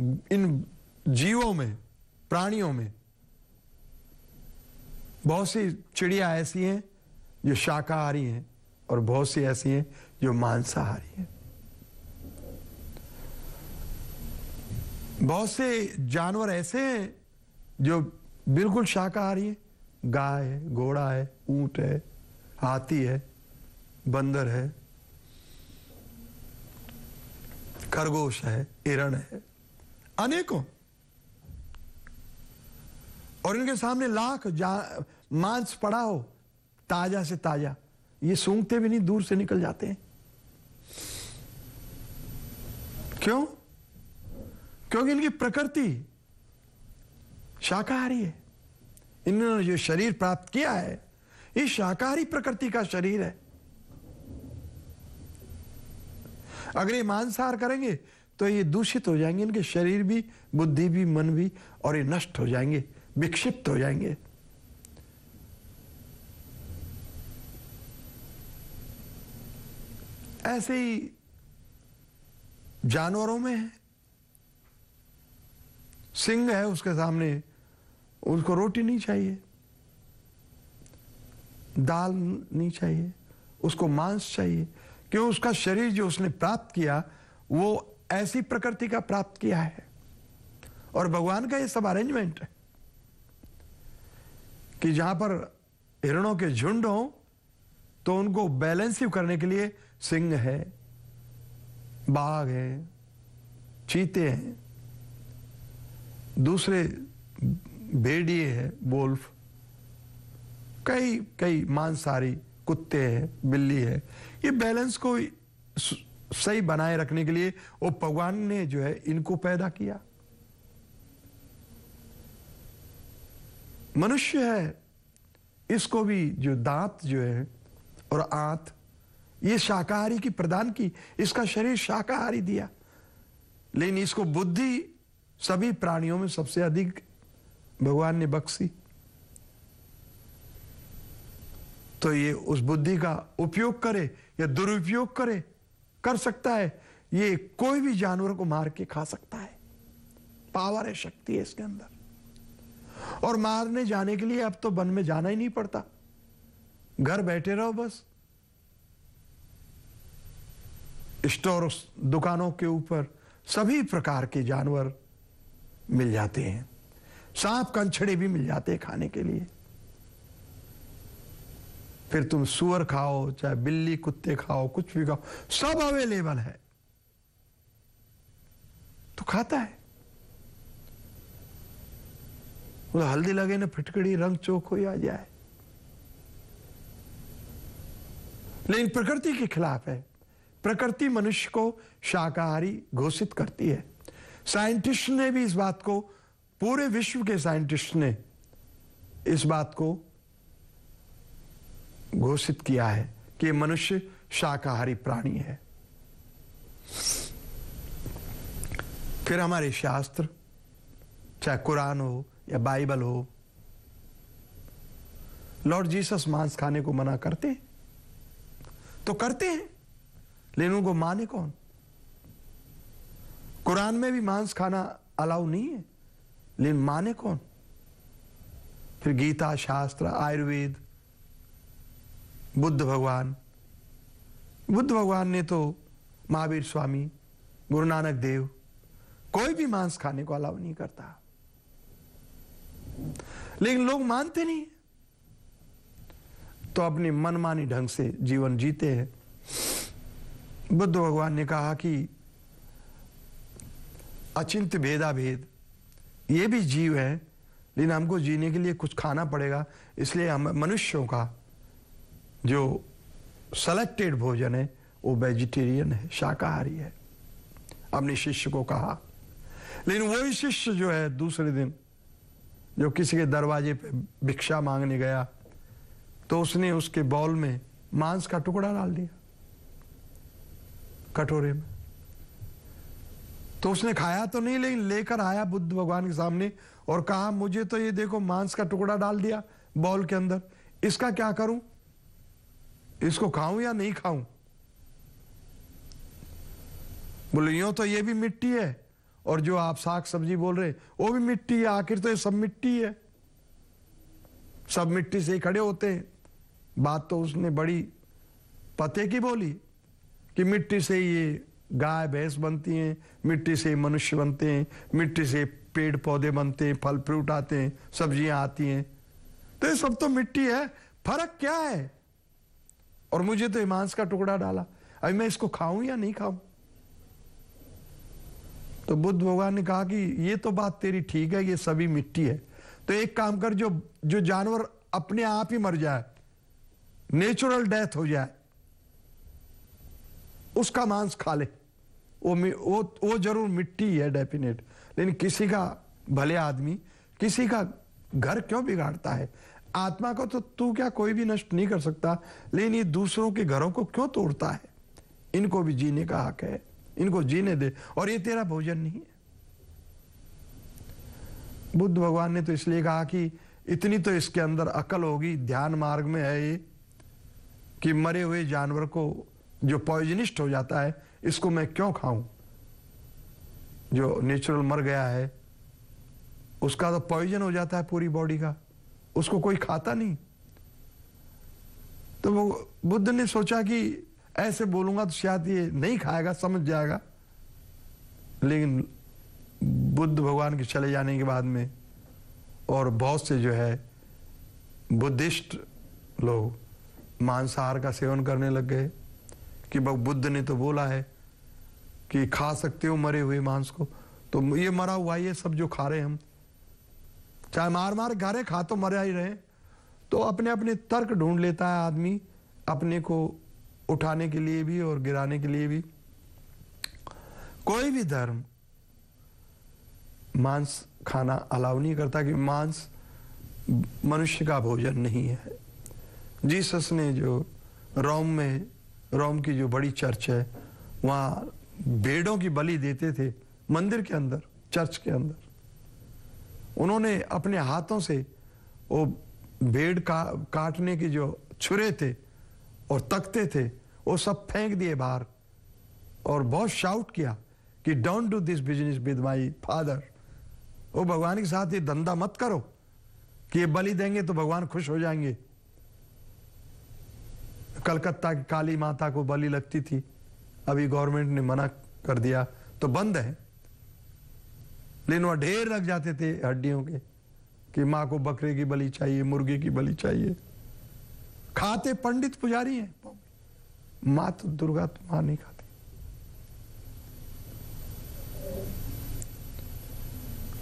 इन जीवों में, प्राणियों में, बहुत सी चिड़िया ऐसी हैं जो शाकाहारी हैं और बहुत सी ऐसी हैं जो मांसाहारी हैं। बहुत से जानवर ऐसे हैं जो बिल्कुल शाकाहारी हैं। गाय है, घोड़ा है, ऊँट है, हाथी है, बंदर है, खरगोश है, हिरण है। अनेकों। और इनके सामने लाख मांस पड़ा हो, ताज़ा से ताज़ा। ये सूंघते भी नहीं, दूर से निकल जाते हैं। क्यों? क्योंकि इनकी प्रकृति शाकाहारी है। इन्होंने जो शरीर प्राप्त किया है, ये शाकाहारी प्रकृति का शरीर है। अगर ये मांसाहार करेंगे तो ये दूषित हो जाएँगे, इनके शरीर भी, बुद्धि भी, मन भी, और ये नष्ट हो जाएँगे, विक्षिप्त हो जाएँगे। ऐसे ही जानवरों में है। सिंह है उसके सामने, उसको रोटी नहीं चाहिए, दाल नहीं चाहिए, उसको मांस चाहिए, क्यों उसका शरीर जो उसने प्राप्त किया, वो ऐसी प्रकृति का प्राप्त किया है। और भगवान का ये सब अरेंजमेंट है कि जहाँ पर हिरणों के झुंड हो तो उनको बैलेंसिव करने के लिए सिंह है, बाघ है, चीते हैं, दूसरे भेड़िए है वोल्फ कई कई मांसाहारी कुत्ते हैं, बिल्ली है। ये बैलेंस को सही बनाए रखने के लिए वो भगवान ने जो है इनको पैदा किया। मनुष्य है, इसको भी जो दांत जो है और आंत, ये शाकाहारी की प्रदान की, इसका शरीर शाकाहारी दिया। लेकिन इसको बुद्धि सभी प्राणियों में सबसे अधिक भगवान ने बख्शी। तो ये उस बुद्धि का उपयोग करे या दुरुपयोग करे कर सकता है। ये कोई भी जानवर को मार के खा सकता है। पावर है, शक्ति है इसके अंदर। और मारने जाने के लिए अब तो वन में जाना ही नहीं पड़ता। घर बैठे रहो बस। स्टोर, दुकानों के ऊपर सभी प्रकार के जानवर मिल जाते हैं। सांप, कंछड़े भी मिल जाते हैं खाने के लिए। फिर तुम सुअर खाओ, चाहे बिल्ली, कुत्ते खाओ, कुछ भी खाओ, सब अवेलेबल है। तो खाता है। हल्दी लगे ना, फिटकड़ी, रंग चौक हो आ जाए। लेकिन प्रकृति के खिलाफ है। प्रकृति मनुष्य को शाकाहारी घोषित करती है। साइंटिस्ट ने भी इस बात को, पूरे विश्व के साइंटिस्ट ने इस बात को घोषित किया है कि मनुष्य शाकाहारी प्राणी है। फिर हमारे शास्त्र, चाहे कुरान हो या बाइबल हो, लॉर्ड जीसस मांस खाने को मना करते हैं। तो करते हैं, लेकिन उनको माने कौन? कुरान में भी मांस खाना अलाउ नहीं है, लेकिन माने कौन? फिर गीता, शास्त्र, आयुर्वेद बुद्ध भगवान। बुद्ध भगवान ने तो महावीर स्वामी, गुरु नानक देव, कोई भी मांस खाने को अलाव नहीं करता। लेकिन लोग मानते नहीं तो अपनी मनमानी ढंग से जीवन जीते हैं। बुद्ध भगवान ने कहा कि अचिंत भेदा भेद ये भी जीव है, लेकिन हमको जीने के लिए कुछ खाना पड़ेगा, इसलिए हम मनुष्यों का जो सेलेक्टेड भोजन है, वो वेजिटेरियन है, शाकाहारी है। अपने शिष्य को कहा। लेकिन वही शिष्य जो है, दूसरे दिन जो किसी के दरवाजे पे भिक्षा मांगने गया तो उसने उसके बॉल में मांस का टुकड़ा डाल दिया, कटोरे में। तो उसने खाया तो नहीं, लेकिन लेकर आया बुद्ध भगवान के सामने और कहा, मुझे तो ये देखो, मांस का टुकड़ा डाल दिया बॉल के अंदर। इसका क्या करूँ? इसको खाऊं या नहीं खाऊं? बोले, यूँ तो ये भी मिट्टी है। और जो आप साग सब्ज़ी बोल रहे, वो भी मिट्टी है, आखिर तो ये सब मिट्टी है। सब मिट्टी से ही खड़े होते हैं। बात तो उसने बड़ी पते की बोली कि मिट्टी से ये गाय, भैंस बनती हैं, मिट्टी से मनुष्य बनते हैं, मिट्टी से पेड़ पौधे बनते हैं, फल फ्रूट आते हैं, सब्ज़ियाँ आती हैं। तो ये सब तो मिट्टी है। फ़र्क क्या है? और मुझे तो मांस का टुकड़ा डाला। अभी मैं इसको खाऊं या नहीं खाऊं? तो बुद्ध भगवान ने कहा कि ये तो बात तेरी ठीक है, ये सभी मिट्टी है। तो एक काम कर, जो जो जानवर अपने आप ही मर जाए नेचुरल डेथ हो जाए, उसका मांस खा ले। वो वो वो ज़रूर मिट्टी है डेफिनेट लेकिन किसी का भले आदमी, किसी का घर क्यों बिगाड़ता है? आत्मा को तो तू क्या कोई भी नष्ट नहीं कर सकता? लेकिन ये दूसरों के घरों को क्यों तोड़ता है? इनको भी जीने का हक है। इनको जीने दे। और ये तेरा भोजन नहीं है। बुद्ध भगवान ने तो इसलिए कहा कि इतनी तो इसके अंदर अकल होगी, ध्यान मार्ग में है ये, कि मरे हुए जानवर को जो पॉइजनिस्ट हो जाता है, इसको मैं क्यों खाऊं? जो नेचुरल मर गया है, उसका तो पॉइजन हो जाता है पूरी बॉडी का। उसको कोई खाता नहीं। तो वो बुद्ध ने सोचा कि ऐसे बोलूँगा तो शायद ये नहीं खाएगा, समझ जाएगा। लेकिन बुद्ध भगवान के चले जाने के बाद में और बहुत से जो है बुद्धिस्ट लोग मांसाहार का सेवन करने लग गए कि बुद्ध ने तो बोला है कि खा सकते हो मरे हुए मांस को। तो ये मरा हुआ, ये सब जो खा रहे हैं हम चाहे मार मार रहे खा तो मरे ही रहे। तो अपने अपने तर्क ढूंढ लेता है आदमी, अपने को उठाने के लिए भी और गिराने के लिए भी। कोई भी धर्म, मांस खाना अलाउ नहीं करता कि मांस मनुष्य का भोजन नहीं है। जीसस ने जो रोम में, रोम की जो बड़ी चर्च है, वहाँ भेड़ों की बलि देते थे, मंदिर के अंदर, चर्च के अंदर। उन्होंने अपने हाथों से वो भेड़ का, काटने के जो छुरे थे और तकते थे, वो सब फेंक दिए बाहर और बहुत शाउट किया कि don't do this business with my father वो भगवान के साथ ये धंधा मत करो कि ये बलि देंगे तो भगवान खुश हो जाएँगे। कलकत्ता की काली माता को बलि लगती थी। अभी गवर्नमेंट ने मना कर दिया तो बंद है। लेकिन वहाँ ढेर लग जाते थे हड्डियों के, कि माँ को बकरे की बलि चाहिए, मुर्गे की बलि चाहिए। खाते पंडित पुजारी हैं, माँ तो दुर्गा तो माँ नहीं खाती।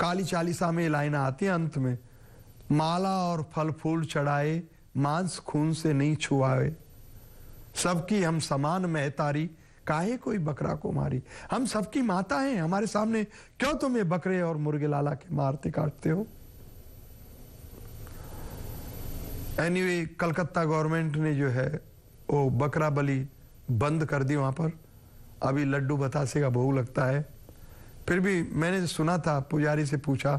काली चालीसा में लाइना आती है अंत में, माला और फल फूल चढ़ाए, मांस खून से नहीं छुआए, सबकी हम समान महतारी काहे कोई बकरा को मारी? हम सबकी माता हैं हमारे सामने क्यों तुम ये बकरे और मुर्गे लाला के मारते काटते हो? एनीवे anyway, कलकत्ता गवर्नमेंट ने जो है वो बकरा बलि बंद कर दी वहाँ पर। अभी लड्डू बतासे का भोग लगता है। फिर भी मैंने सुना था पुजारी से पूछा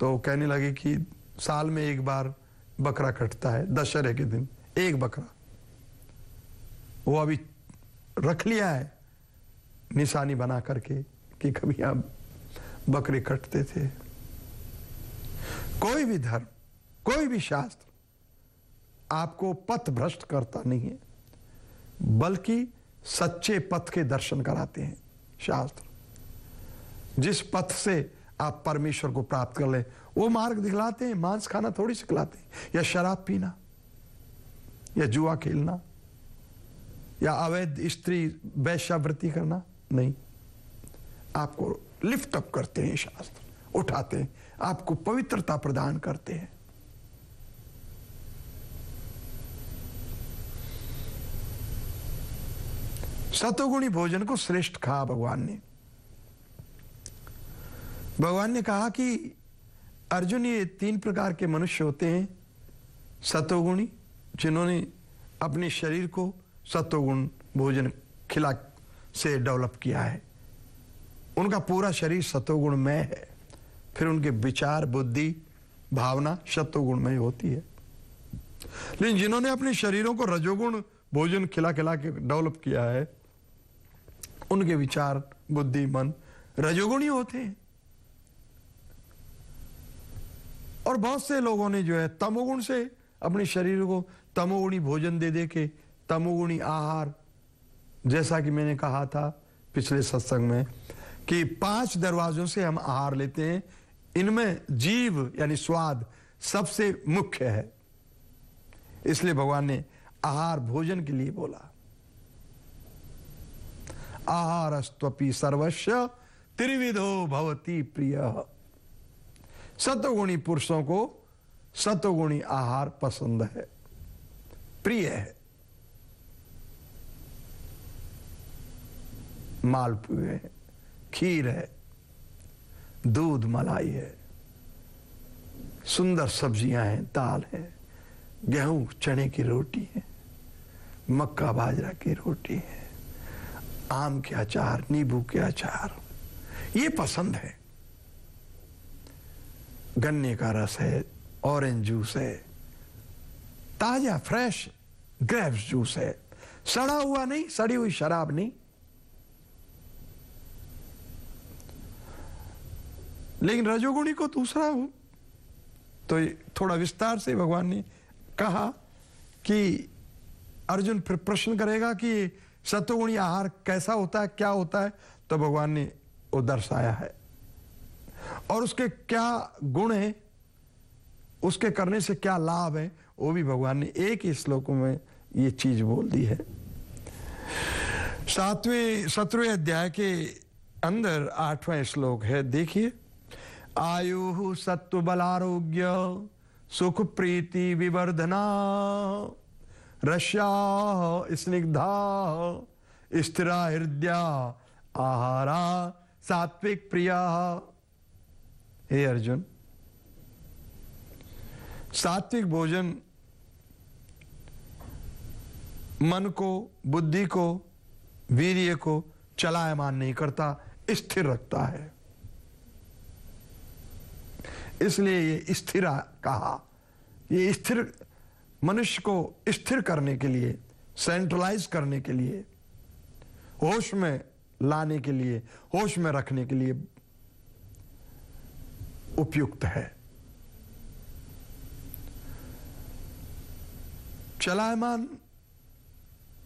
तो कहने लगे कि साल में एक बार बकरा कटता है दशहरे के दिन एक बकरा। वो अभी रख लिया है। निशानी बना करके कि कभी आप बकरे कटते थे। कोई भी धर्म, कोई भी शास्त्र आपको पथ भ्रष्ट करता नहीं है, बल्कि सच्चे पथ के दर्शन कराते हैं शास्त्र। जिस पथ से आप परमेश्वर को प्राप्त कर ले, वो मार्ग दिखलाते हैं, मांस खाना थोड़ी सिखलाते हैं, या शराब पीना, या जुआ खेलना या अवैध स्त्री वैश्यावृत्ति करना? नहीं। आपको लिफ्ट अप करते हैं शास्त्र, उठाते हैं, आपको पवित्रता प्रदान करते हैं। सतोगुणी भोजन को श्रेष्ठ कहा भगवान ने। भगवान ने कहा कि अर्जुन ये तीन प्रकार के मनुष्य होते हैं, सतोगुणी, जिन्होंने अपने शरीर को सत्वगुण भोजन खिला से डेवलप किया है। उनका पूरा शरीर सत्वगुण में है। फिर उनके विचार, बुद्धि, भावना सत्वगुण में होती है। लेकिन जिन्होंने अपने शरीरों को रजोगुण भोजन खिला खिला के डेवलप किया है, उनके विचार, बुद्धि, मन रजोगुण ही होते हैं। और बहुत से लोगों ने जो है तमोगुण से अपने शरीर को तमोगुणी भोजन दे दे के तमोगुणी आहार, जैसा कि मैंने कहा था पिछले सत्संग में, कि पाँच दरवाजों से हम आहार लेते हैं। इनमें जीव यानी स्वाद सबसे मुख्य है। इसलिए भगवान ने आहार भोजन के लिए बोला। आहार स्वपी सर्वस्व त्रिविधो भवती प्रिय। सतगुणी पुरुषों को सतगुणी आहार पसंद है। प्रिय है। मालपुए है, खीर है, दूध मलाई है, सुंदर सब्ज़ियाँ हैं, दाल है, गेहूँ, चने की रोटी है, मक्का बाजरा की रोटी है, आम के अचार, नींबू के अचार, ये पसंद है। गन्ने का रस है ऑरेंज जूस है, ताज़ा फ्रेश ग्रेप्स जूस है। सड़ा हुआ नहीं, सड़ी हुई शराब नहीं। लेकिन रजोगुणी को दूसरा हो। तो थोड़ा विस्तार से भगवान ने कहा कि अर्जुन फिर प्रश्न करेगा कि सत्वगुणी आहार कैसा होता है, क्या होता है? तो भगवान ने वो दर्शाया है। और उसके क्या गुण है? उसके करने से क्या लाभ है? वो भी भगवान ने एक ही श्लोक में ये चीज़ बोल दी है। सातवें, सत्रहवें अध्याय के अंदर आठवां श्लोक है, देखिए। आयु सत्व बलारोग्य सुख प्रीति विवर्धना। रश्या स्निग्धा स्थिरा हृदय आहारा सात्विक प्रिया। हे अर्जुन, सात्विक भोजन मन को, बुद्धि को, वीर्य को चलायमान नहीं करता, स्थिर रखता है। इसलिए ये स्थिरा कहा। ये स्थिर मनुष्य को स्थिर करने के लिए सेंट्रलाइज करने के लिए, होश में लाने के लिए, होश में रखने के लिए उपयुक्त है। चलायमान,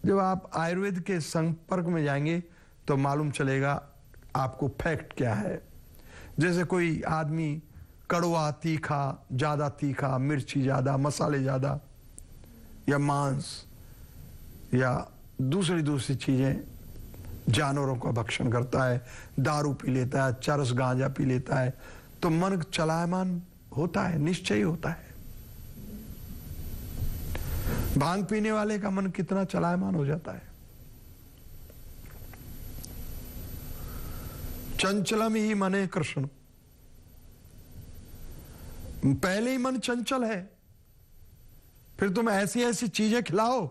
जब आप आयुर्वेद के संपर्क में जाएँगे तो मालूम चलेगा आपको फैक्ट क्या है। जैसे कोई आदमी कड़वा, तीखा, ज़्यादा तीखा, मिर्ची ज़्यादा, मसाले ज़्यादा, या मांस, या दूसरी दूसरी चीज़ें जानवरों का भक्षण करता है, दारू पी लेता है, चरस गांजा पी लेता है तो मन चलायमान होता है, निश्चय होता है। भाँग पीने वाले का मन कितना चलायमान हो जाता है। चंचलम ही मने कृष्ण। पहले ही मन चंचल है। फिर तुम ऐसी ऐसी चीज़ें खिलाओ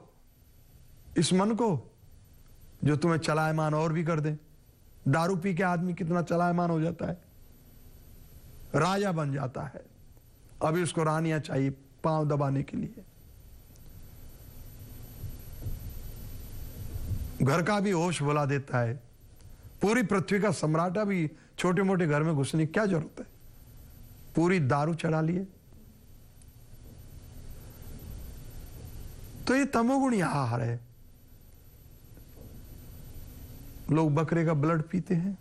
इस मन को जो तुम्हें चलायमान और भी कर दे। दारू पी के आदमी कितना चलायमान हो जाता है। राजा बन जाता है। अभी उसको रानियाँ चाहिए पाँव दबाने के लिए। घर का भी होश बुला देता है। पूरी पृथ्वी का सम्राटा भी छोटे मोटे घर में घुसने की क्या ज़रूरत है? पूरी दारू चढ़ा लिए। तो ये तमोगुणी आहार है। लोग बकरे का ब्लड पीते हैं।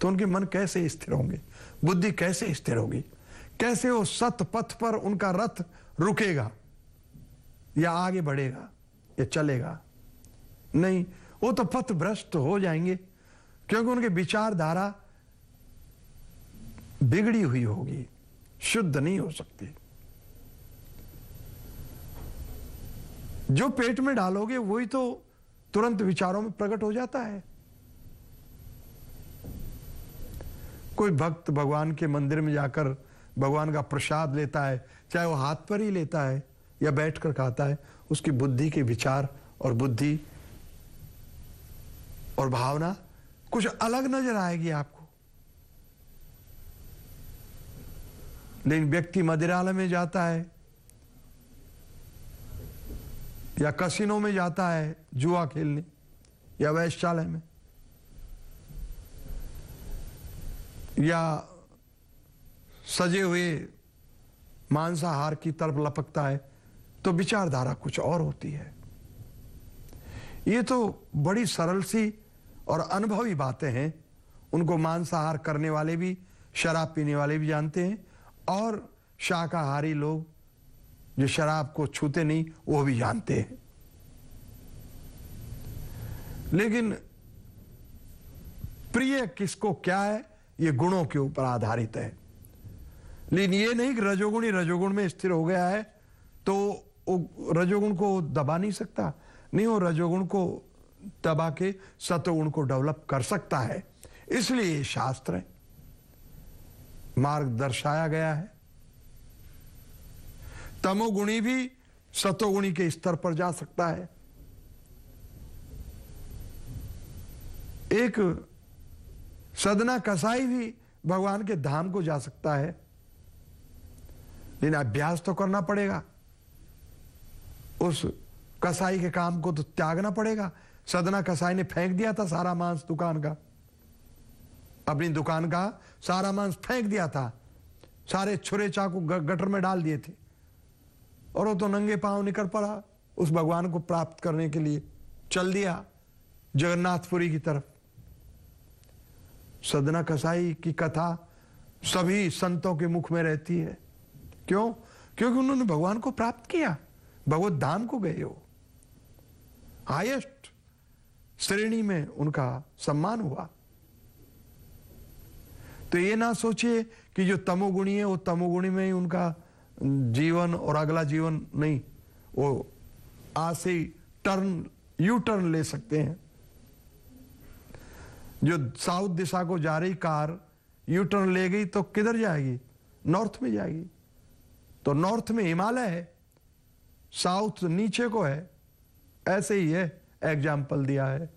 तो उनके मन कैसे स्थिर होंगे? बुद्धि कैसे स्थिर होगी? कैसे वो सत पथ पर उनका रथ रुकेगा? या आगे बढ़ेगा? या चलेगा? नहीं, वो तो पथ भ्रष्ट हो जाएँगे, क्योंकि उनके विचारधारा बिगड़ी हुई होगी, शुद्ध नहीं हो सकती। जो पेट में डालोगे, वही तो तुरंत विचारों में प्रकट हो जाता है। कोई भक्त भगवान के मंदिर में जाकर भगवान का प्रसाद लेता है, चाहे वो हाथ पर ही लेता है या बैठकर खाता है, उसकी बुद्धि के विचार और बुद्धि और भावना कुछ अलग नज़र आएगी आपको। लेकिन व्यक्ति मदिरालय में जाता है, या कसिनो में जाता है जुआ खेलने, या वैश्यालय में, या सजे हुए मांसाहार की तरफ़ लपकता है तो विचारधारा कुछ और होती है। ये तो बड़ी सरल सी और अनुभवी बातें हैं। उनको मांसाहार करने वाले भी, शराब पीने वाले भी जानते हैं। और शाकाहारी लोग जो शराब को छूते नहीं, वो भी जानते हैं। लेकिन प्रिय किसको क्या है? ये गुणों के ऊपर आधारित है। लेकिन ये नहीं कि रजोगुण ही रजोगुण में स्थिर हो गया है तो रजोगुण को दबा नहीं सकता। नहीं, वो रजोगुण को दबा के सतोगुण को डेवलप कर सकता है। इसलिए शास्त्र है। मार्ग दर्शाया गया है। तमोगुणी भी सतोगुणी के स्तर पर जा सकता है। एक सदना कसाई भी भगवान के धाम को जा सकता है। लेकिन अभ्यास तो करना पड़ेगा। उस कसाई के काम को तो त्यागना पड़ेगा। सदना कसाई ने फेंक दिया था सारा मांस दुकान का। अपनी दुकान का सारा मांस फेंक दिया था। सारे छुरे चाकू गटर में डाल दिए थे। और वो तो नंगे पाँव निकल पड़ा उस भगवान को प्राप्त करने के लिए। चल दिया जगन्नाथपुरी की तरफ़। सदना कसाई की कथा सभी संतों के मुख में रहती है। क्यों? क्योंकि उन्होंने भगवान को प्राप्त किया। भगवत धाम को गए हो। हाईएस्ट श्रेणी में उनका सम्मान हुआ। तो ये ना सोचिए कि जो तमोगुणी है, वो तमोगुणी में ही उनका जीवन और अगला जीवन नहीं, वो आज से टर्न यू टर्न ले सकते हैं। जो साउथ दिशा को जा रही कार यू टर्न ले गई तो किधर जाएगी? नॉर्थ में जाएगी। तो नॉर्थ में हिमालय है साउथ नीचे को है, ऐसे ही है एग्ज़ाम्पल दिया है।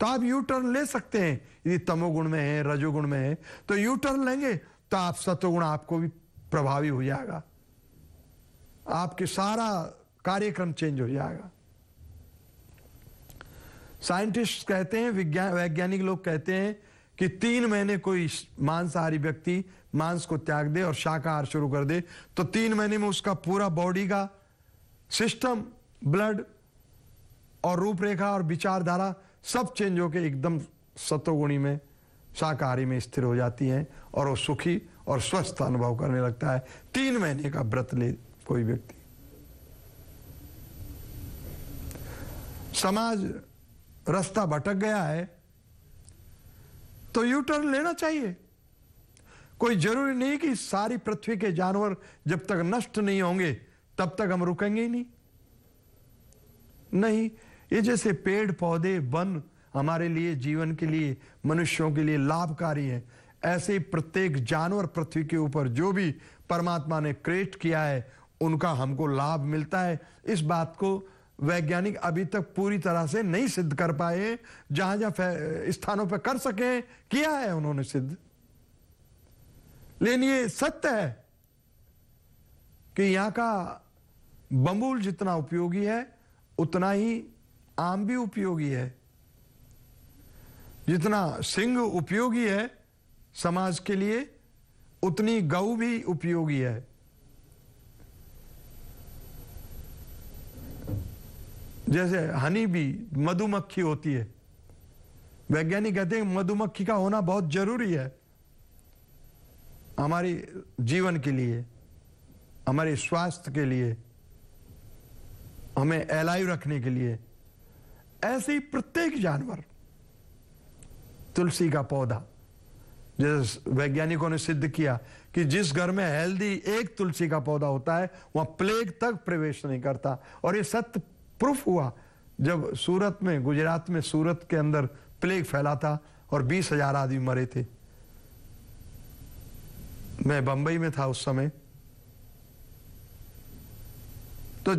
तो आप यू टर्न ले सकते हैं। यदि तमोगुण में है, रजोगुण में है तो यू टर्न लेंगे तो आप सतोगुण आपको भी प्रभावी हो जाएगा। आपके सारा कार्यक्रम चेंज हो जाएगा। साइंटिस्ट कहते हैं विज्ञान वैज्ञानिक लोग कहते हैं कि तीन महीने कोई मांसाहारी व्यक्ति मांस को त्याग दे और शाकाहार शुरू कर दे तो तीन महीने में उसका पूरा बॉडी का सिस्टम ब्लड और रूपरेखा और विचारधारा सब चेंज होकर एकदम सतोगुणी में, शाकाहारी में स्थिर हो जाती हैं और वो सुखी और स्वस्थ अनुभव करने लगता है। तीन महीने का व्रत ले कोई व्यक्ति। समाज रास्ता भटक गया है तो यू टर्न लेना चाहिए। कोई ज़रूरी नहीं कि सारी पृथ्वी के जानवर जब तक नष्ट नहीं होंगे, तब तक हम रुकेंगे ही नहीं। नहीं ये जैसे पेड़ पौधे वन हमारे लिए, जीवन के लिए, मनुष्यों के लिए लाभकारी है। ऐसे ही प्रत्येक जानवर पृथ्वी के ऊपर जो भी परमात्मा ने क्रिएट किया है, उनका हमको लाभ मिलता है। इस बात को वैज्ञानिक अभी तक पूरी तरह से नहीं सिद्ध कर पाए जहाँ जहाँ स्थानों पर कर सके किया है उन्होंने सिद्ध। लेकिन ये सत्य है कि यहाँ का बमूल जितना उपयोगी है, उतना ही आम भी उपयोगी है। जितना सिंह उपयोगी है, समाज के लिए उतनी गऊ भी उपयोगी है। जैसे हनी भी मधुमक्खी होती है। वैज्ञानिक कहते हैं मधुमक्खी का होना बहुत ज़रूरी है हमारी जीवन के लिए, हमारे स्वास्थ्य के लिए, हमें एलाइव रखने के लिए। ऐसे ही प्रत्येक जानवर, तुलसी का पौधा, जैसे वैज्ञानिकों ने सिद्ध किया कि जिस घर में हेल्दी एक तुलसी का पौधा होता है, वहाँ प्लेग तक प्रवेश नहीं करता। और ये सत्य प्रूफ हुआ, जब सूरत में, गुजरात में सूरत के अंदर प्लेग फैला था और बीस हज़ार आदमी मरे थे। मैं बंबई में था उस समय। तो